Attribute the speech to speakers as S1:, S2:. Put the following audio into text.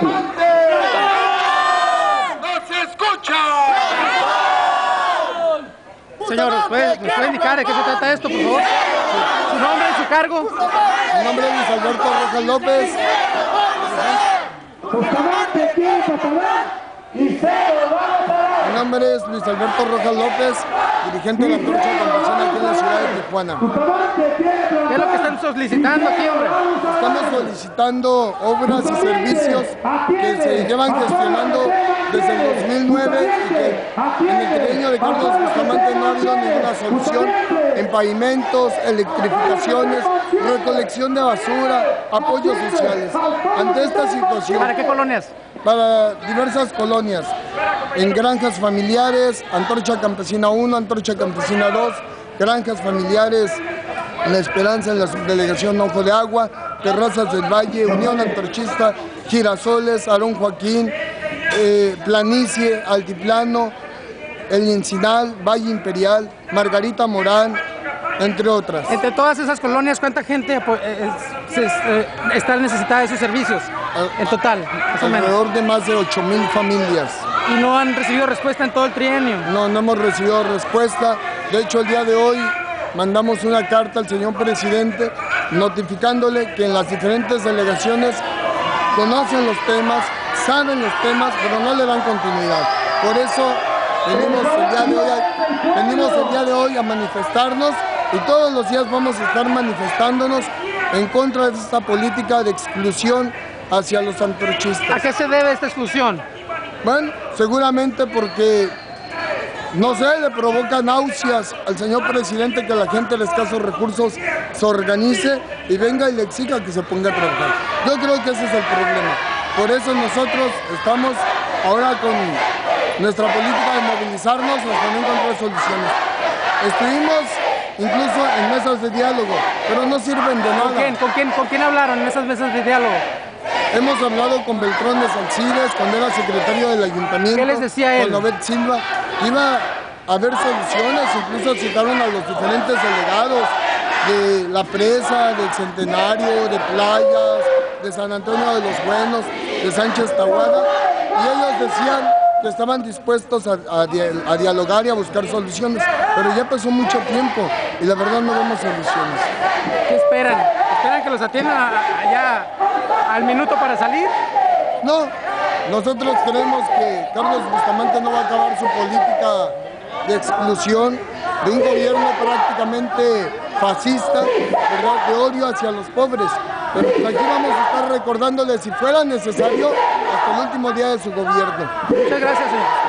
S1: Bustamante. ¡No se escucha! Señor, puede, indicar de qué se trata esto, por favor? ¿Su, nombre y su cargo?
S2: Mi nombre es Luis Alberto Rojas López.
S3: Bustamante quiere Bustamante y se
S2: Mi nombre es Luis Alberto Rojas López, dirigente de la Torcha de Convención aquí en la ciudad de Tijuana.
S1: ¿Qué es lo solicitando aquí, hombre?
S2: Estamos solicitando obras y servicios que se llevan gestionando desde el 2009 y que en el trienio de Carlos Bustamante no ha habido ninguna solución en pavimentos, electrificaciones, recolección de basura, apoyos sociales. Ante esta situación,
S1: ¿Para qué colonias?
S2: para diversas colonias, en granjas familiares, Antorcha Campesina 1, Antorcha Campesina 2, granjas familiares La Esperanza en la subdelegación Ojo de Agua, Terrazas del Valle, Unión Antorchista, Girasoles, Aarón Joaquín, eh, Planicie, Altiplano, El Encinal, Valle Imperial, Margarita Morán, entre otras.
S1: Entre todas esas colonias, ¿cuánta gente eh, eh, está necesitada de esos servicios? En total, más o menos.
S2: Alrededor de más de 8 mil familias.
S1: Y no han recibido respuesta en todo el trienio.
S2: No, no hemos recibido respuesta. De hecho, el día de hoy mandamos una carta al señor presidente notificándole que en las diferentes delegaciones conocen los temas, saben los temas, pero no le dan continuidad. Por eso venimos el día de hoy a, venimos el día de hoy a manifestarnos y todos los días vamos a estar manifestándonos en contra de esta política de exclusión hacia los antorchistas.
S1: ¿A qué se debe esta exclusión?
S2: Bueno, seguramente porque, no sé, le provoca náuseas al señor presidente que la gente de escasos recursos se organice y venga y le exija que se ponga a trabajar. Yo creo que ese es el problema. Por eso nosotros estamos ahora con nuestra política de movilizarnos hasta no encontrar soluciones. Estuvimos incluso en mesas de diálogo, pero no sirven de
S1: ¿Con quién,
S2: nada.
S1: con quién, con quién hablaron en esas mesas de diálogo?
S2: Hemos hablado con Beltrán de Salcides cuando era secretario del ayuntamiento.
S1: ¿Qué les decía él?
S2: Con Obed Silva. Iba a haber soluciones, incluso citaron a los diferentes delegados de la presa, del Centenario, de Playas, de San Antonio de los Buenos, de Sánchez Tahuada. Y ellos decían que estaban dispuestos a, a dia- a dialogar y a buscar soluciones. Pero ya pasó mucho tiempo y la verdad no vemos soluciones.
S1: ¿Qué esperan? ¿Esperan que los atiendan allá al minuto para salir?
S2: No, nosotros creemos que Carlos Bustamante no va a acabar su política de exclusión de un gobierno prácticamente fascista, ¿verdad? de odio hacia los pobres. Pero pues aquí vamos a estar recordándole si fuera necesario hasta el último día de su gobierno.
S1: Muchas gracias, señor.